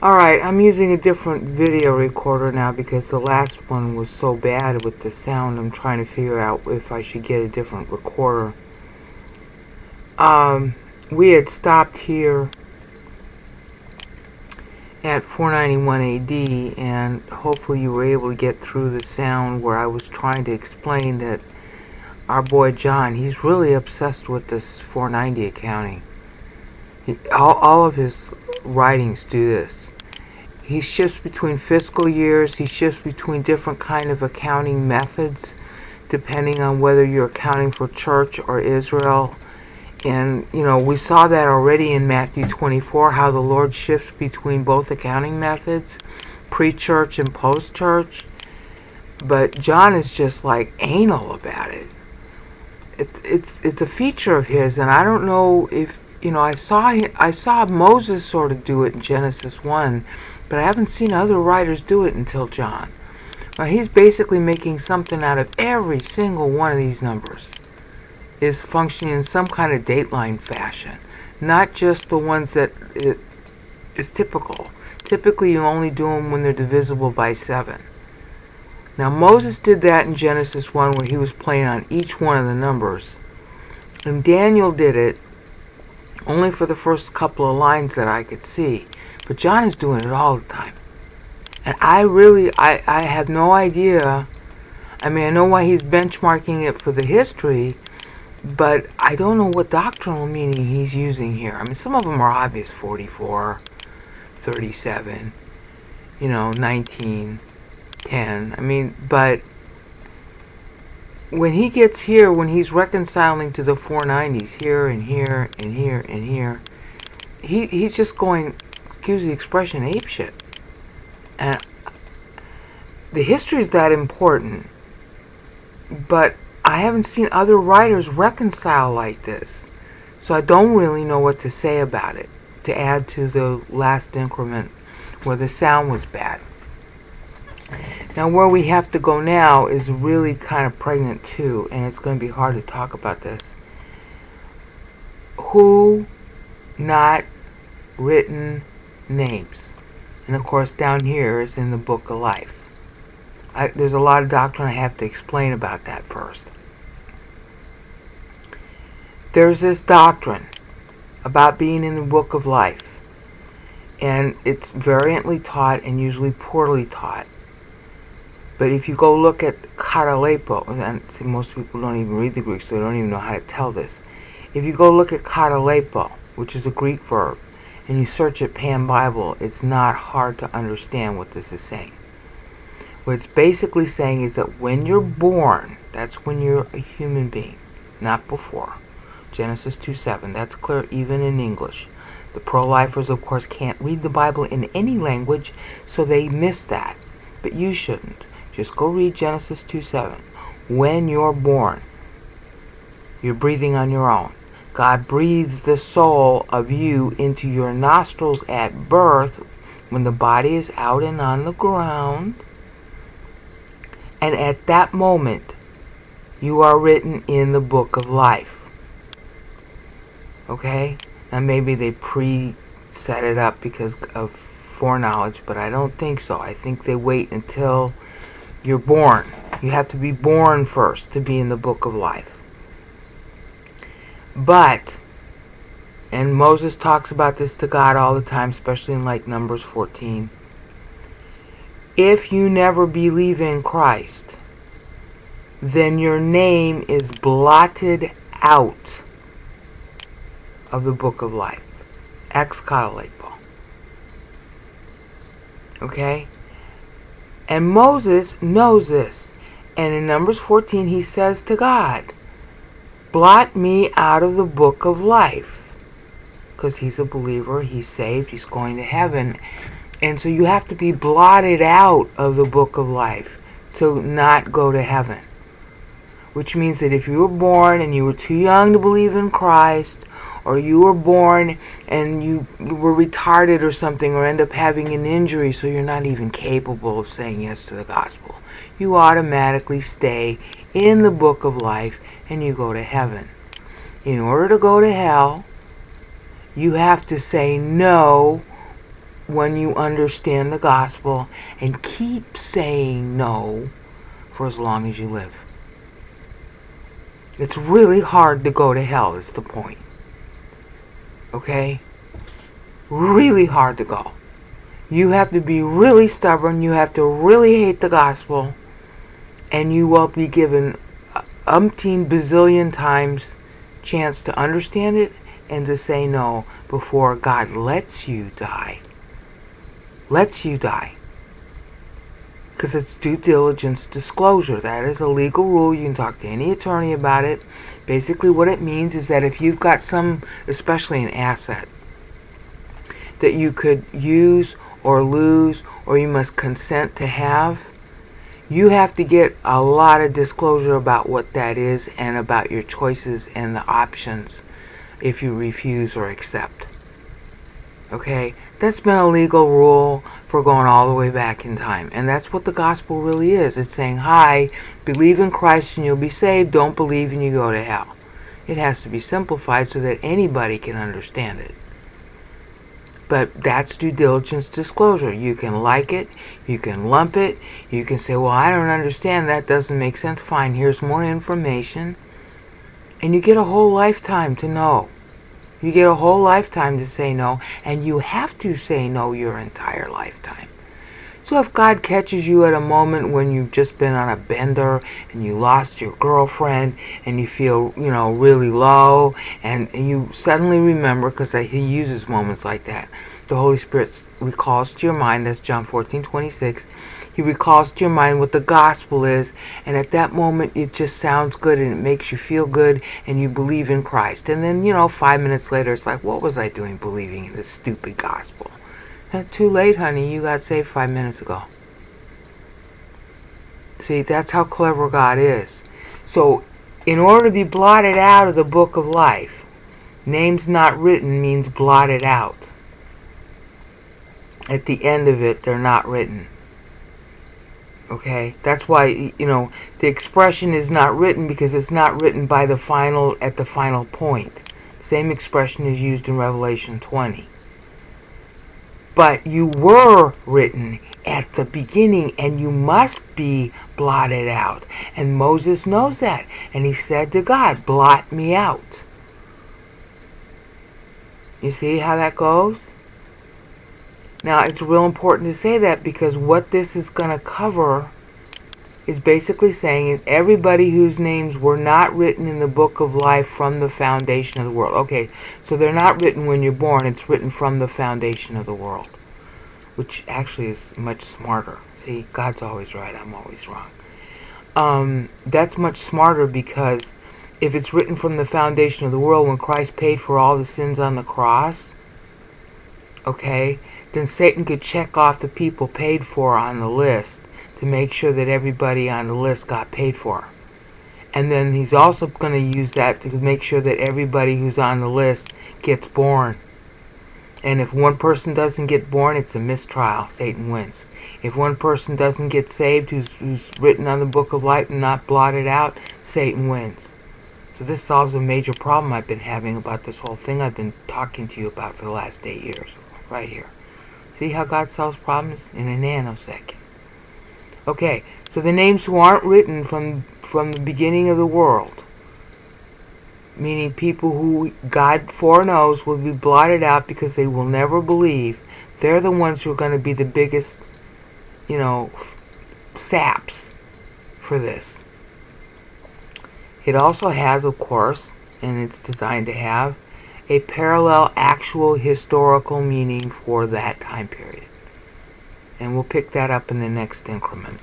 Alright, I'm using a different video recorder now because the last one was so bad with the sound. I'm trying to figure out if I should get a different recorder. Um, we had stopped here at 491 AD and hopefully you were able to get through the sound where I was trying to explain that our boy John, he's really obsessed with this 490 accounting. He, all, all of his writings do this he shifts between fiscal years. He shifts between different kind of accounting methods, depending on whether you're accounting for church or Israel. And, you know, we saw that already in Matthew 24, how the Lord shifts between both accounting methods, pre-church and post-church. But John is just like anal about it. it. It's it's a feature of his, and I don't know if you know. I saw I saw Moses sort of do it in Genesis one, but I haven't seen other writers do it until John. Now he's basically making something out of every single one of these numbers is functioning in some kind of dateline fashion, not just the ones that it is typical. Typically you only do them when they're divisible by 7. Now Moses did that in Genesis 1 where he was playing on each one of the numbers. And Daniel did it only for the first couple of lines that I could see. But John is doing it all the time. And I really, I, I have no idea. I mean, I know why he's benchmarking it for the history, but I don't know what doctrinal meaning he's using here. I mean, some of them are obvious 44, 37, you know, 19, 10. I mean, but when he gets here, when he's reconciling to the 490s here and here and here and here, he, he's just going excuse the expression, apeshit. And uh, the history is that important, but I haven't seen other writers reconcile like this. So I don't really know what to say about it, to add to the last increment where the sound was bad. Now where we have to go now is really kind of pregnant too, and it's going to be hard to talk about this. Who not written names. And of course down here is in the book of life. I, there's a lot of doctrine I have to explain about that first. There's this doctrine about being in the book of life. And it's variantly taught and usually poorly taught. But if you go look at katalepo, and see, most people don't even read the Greek, so they don't even know how to tell this. If you go look at katalepo, which is a Greek verb, and you search at Pan Bible, it's not hard to understand what this is saying. What it's basically saying is that when you're born, that's when you're a human being, not before. Genesis 2:7. That's clear even in English. The pro-lifers, of course, can't read the Bible in any language, so they miss that. But you shouldn't. Just go read Genesis 2:7. When you're born, you're breathing on your own. God breathes the soul of you into your nostrils at birth when the body is out and on the ground. And at that moment, you are written in the book of life. Okay? Now maybe they pre-set it up because of foreknowledge, but I don't think so. I think they wait until you're born. You have to be born first to be in the book of life. But, and Moses talks about this to God all the time, especially in like Numbers 14. If you never believe in Christ, then your name is blotted out of the book of life. Excalibur. Okay? And Moses knows this. And in Numbers 14, he says to God, blot me out of the book of life. Because he's a believer, he's saved, he's going to heaven. And so you have to be blotted out of the book of life to not go to heaven. Which means that if you were born and you were too young to believe in Christ, or you were born and you, you were retarded or something, or end up having an injury so you're not even capable of saying yes to the gospel, you automatically stay in the book of life and you go to heaven. In order to go to hell, you have to say no when you understand the gospel and keep saying no for as long as you live. It's really hard to go to hell, is the point. Okay? Really hard to go. You have to be really stubborn. You have to really hate the gospel. And you will be given umpteen bazillion times chance to understand it and to say no before God lets you die. Lets you die. Because it's due diligence disclosure. That is a legal rule. You can talk to any attorney about it. Basically, what it means is that if you've got some, especially an asset, that you could use or lose or you must consent to have, you have to get a lot of disclosure about what that is and about your choices and the options if you refuse or accept. Okay? That's been a legal rule for going all the way back in time. And that's what the gospel really is. It's saying, hi, believe in Christ and you'll be saved. Don't believe and you go to hell. It has to be simplified so that anybody can understand it. But that's due diligence disclosure. You can like it, you can lump it, you can say, well, I don't understand, that doesn't make sense. Fine, here's more information. And you get a whole lifetime to know. You get a whole lifetime to say no, and you have to say no your entire lifetime. So if God catches you at a moment when you've just been on a bender and you lost your girlfriend and you feel, you know, really low and, you suddenly remember, because he uses moments like that, the Holy Spirit recalls to your mind, that's John 14, 26, he recalls to your mind what the gospel is, and at that moment it just sounds good and it makes you feel good and you believe in Christ. And then, you know, five minutes later it's like, what was I doing believing in this stupid gospel? Too late, honey. You got saved five minutes ago. See, that's how clever God is. So, in order to be blotted out of the book of life, names not written means blotted out. At the end of it, they're not written. Okay? That's why, you know, the expression is not written because it's not written by the final, at the final point. Same expression is used in Revelation 20 but you were written at the beginning and you must be blotted out. And Moses knows that. And he said to God, blot me out. You see how that goes? Now, it's real important to say that because what this is going to cover is basically saying everybody whose names were not written in the book of life from the foundation of the world. Okay, so they're not written when you're born, it's written from the foundation of the world. Which actually is much smarter. See, God's always right, I'm always wrong. Um, that's much smarter because if it's written from the foundation of the world when Christ paid for all the sins on the cross, okay, then Satan could check off the people paid for on the list to make sure that everybody on the list got paid for. And then he's also going to use that to make sure that everybody who's on the list gets born. And if one person doesn't get born, it's a mistrial. Satan wins. If one person doesn't get saved, who's, who's written on the book of life and not blotted out, Satan wins. So this solves a major problem I've been having about this whole thing I've been talking to you about for the last eight years. Right here. See how God solves problems? In a nanosecond. Okay, so the names who aren't written from, from the beginning of the world, meaning people who God foreknows will be blotted out because they will never believe, they're the ones who are going to be the biggest, you know, saps for this. It also has, of course, and it's designed to have, a parallel actual historical meaning for that time period. And we'll pick that up in the next increment.